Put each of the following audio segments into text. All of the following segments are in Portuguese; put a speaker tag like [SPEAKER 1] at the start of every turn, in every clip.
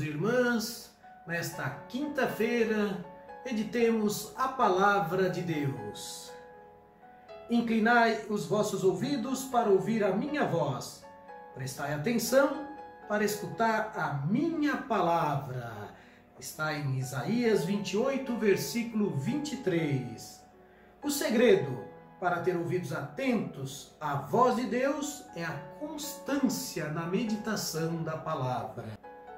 [SPEAKER 1] irmãs, nesta quinta-feira, meditemos a palavra de Deus. Inclinai os vossos ouvidos para ouvir a minha voz. Prestai atenção para escutar a minha palavra. Está em Isaías 28, versículo 23. O segredo para ter ouvidos atentos à voz de Deus é a constância na meditação da palavra.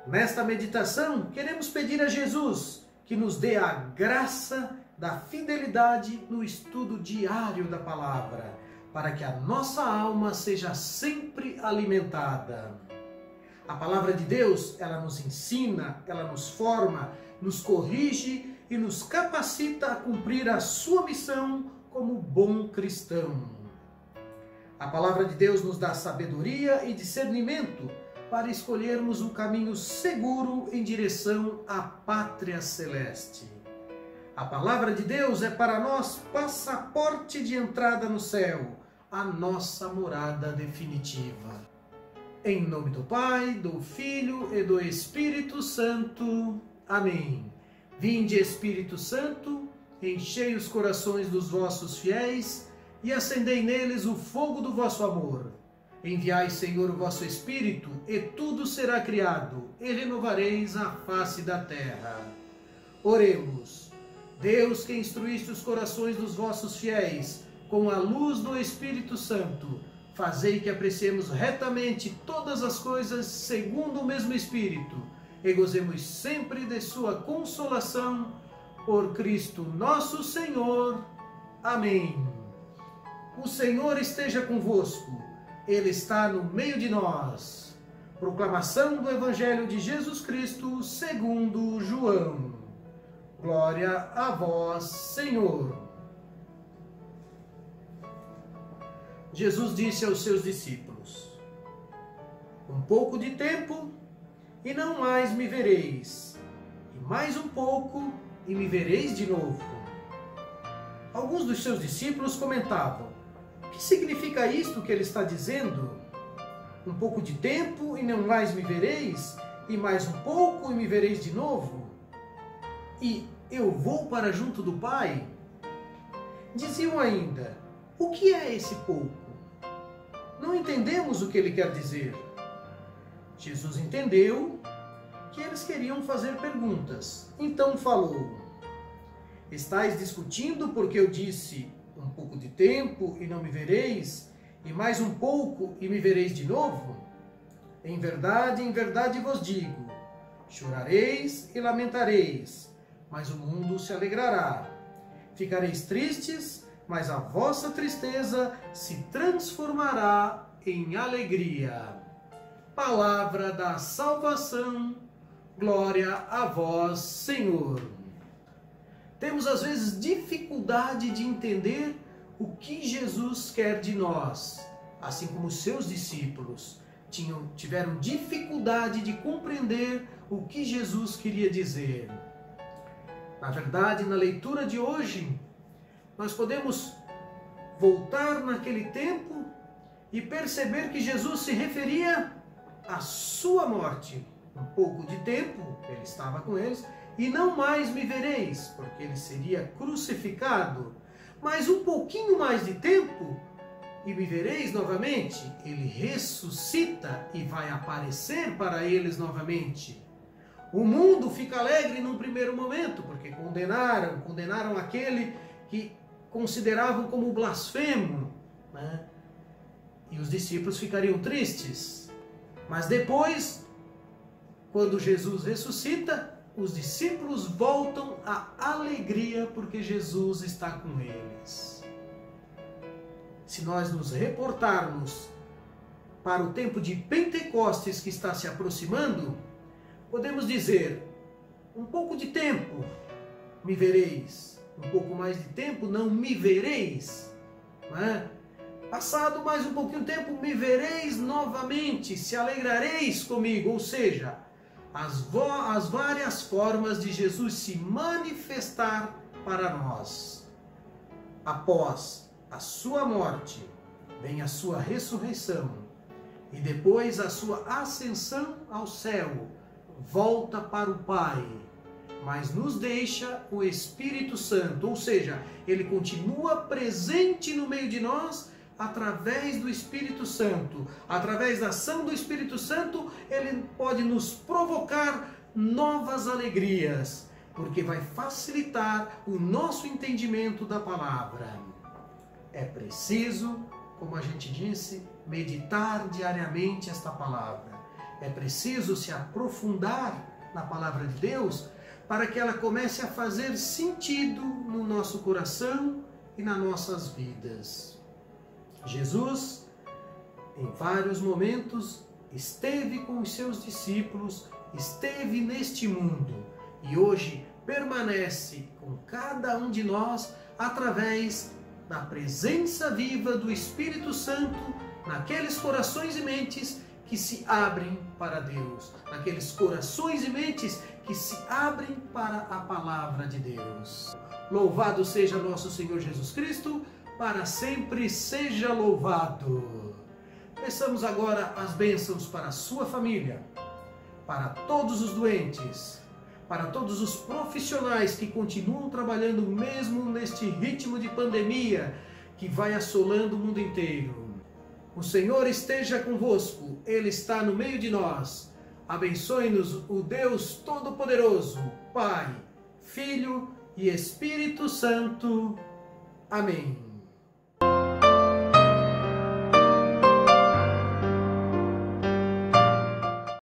[SPEAKER 1] Nesta meditação, queremos pedir a Jesus que nos dê a graça da fidelidade no estudo diário da palavra, para que a nossa alma seja sempre alimentada. A palavra de Deus, ela nos ensina, ela nos forma, nos corrige e nos capacita a cumprir a sua missão como bom cristão. A palavra de Deus nos dá sabedoria e discernimento para escolhermos um caminho seguro em direção à pátria celeste. A palavra de Deus é para nós passaporte de entrada no céu, a nossa morada definitiva. Em nome do Pai, do Filho e do Espírito Santo. Amém. Vinde, Espírito Santo, enchei os corações dos vossos fiéis e acendei neles o fogo do vosso amor. Enviai, Senhor, o vosso Espírito, e tudo será criado, e renovareis a face da terra. Oremos. Deus que instruíste os corações dos vossos fiéis com a luz do Espírito Santo, fazei que apreciemos retamente todas as coisas segundo o mesmo Espírito, e gozemos sempre de sua consolação por Cristo nosso Senhor. Amém. O Senhor esteja convosco, Ele está no meio de nós. Proclamação do Evangelho de Jesus Cristo segundo João. Glória a vós, Senhor. Jesus disse aos seus discípulos: Um pouco de tempo e não mais me vereis, e mais um pouco e me vereis de novo. Alguns dos seus discípulos comentavam: que significa isto que ele está dizendo? Um pouco de tempo e não mais me vereis, e mais um pouco e me vereis de novo? E eu vou para junto do Pai? Diziam ainda: O que é esse pouco? Não entendemos o que ele quer dizer. Jesus entendeu que eles queriam fazer perguntas. Então falou: Estais discutindo porque eu disse um pouco de tempo e não me vereis, e mais um pouco e me vereis de novo? Em verdade, em verdade vos digo: chorareis e lamentareis, mas o mundo se alegrará. Ficareis tristes, mas a vossa tristeza se transformará em alegria. Palavra da salvação Glória a vós, Senhor. Temos às vezes dificuldade de entender o que Jesus quer de nós, assim como seus discípulos tinham, tiveram dificuldade de compreender o que Jesus queria dizer. Na verdade, na leitura de hoje, nós podemos voltar naquele tempo e perceber que Jesus se referia à sua morte um pouco de tempo, ele estava com eles, e não mais me vereis, porque ele seria crucificado. Mas um pouquinho mais de tempo, e me vereis novamente. Ele ressuscita e vai aparecer para eles novamente. O mundo fica alegre num primeiro momento, porque condenaram, condenaram aquele que consideravam como blasfemo, né? E os discípulos ficariam tristes. Mas depois quando Jesus ressuscita, os discípulos voltam à alegria porque Jesus está com eles. Se nós nos reportarmos para o tempo de Pentecostes que está se aproximando, podemos dizer: um pouco de tempo me vereis, um pouco mais de tempo não me vereis. Não é? Passado mais um pouquinho de tempo, me vereis novamente, se alegrareis comigo, ou seja, as, as várias formas de Jesus se manifestar para nós. Após a sua morte, vem a sua ressurreição e depois a sua ascensão ao céu, volta para o Pai, mas nos deixa o Espírito Santo, ou seja, ele continua presente no meio de nós através do Espírito Santo. Através da ação do Espírito Santo, ele pode nos provocar novas alegrias, porque vai facilitar o nosso entendimento da palavra. É preciso, como a gente disse, meditar diariamente esta palavra. É preciso se aprofundar na palavra de Deus para que ela comece a fazer sentido no nosso coração e nas nossas vidas. Jesus, em vários momentos, esteve com os seus discípulos, esteve neste mundo e hoje permanece com cada um de nós através da presença viva do Espírito Santo naqueles corações e mentes que se abrem para Deus, naqueles corações e mentes que se abrem para a palavra de Deus. Louvado seja nosso Senhor Jesus Cristo, para sempre seja louvado. Peçamos agora as bênçãos para a sua família, para todos os doentes, para todos os profissionais que continuam trabalhando mesmo neste ritmo de pandemia que vai assolando o mundo inteiro. O Senhor esteja convosco, Ele está no meio de nós. Abençoe-nos o Deus Todo-Poderoso, Pai, Filho e Espírito Santo. Amém.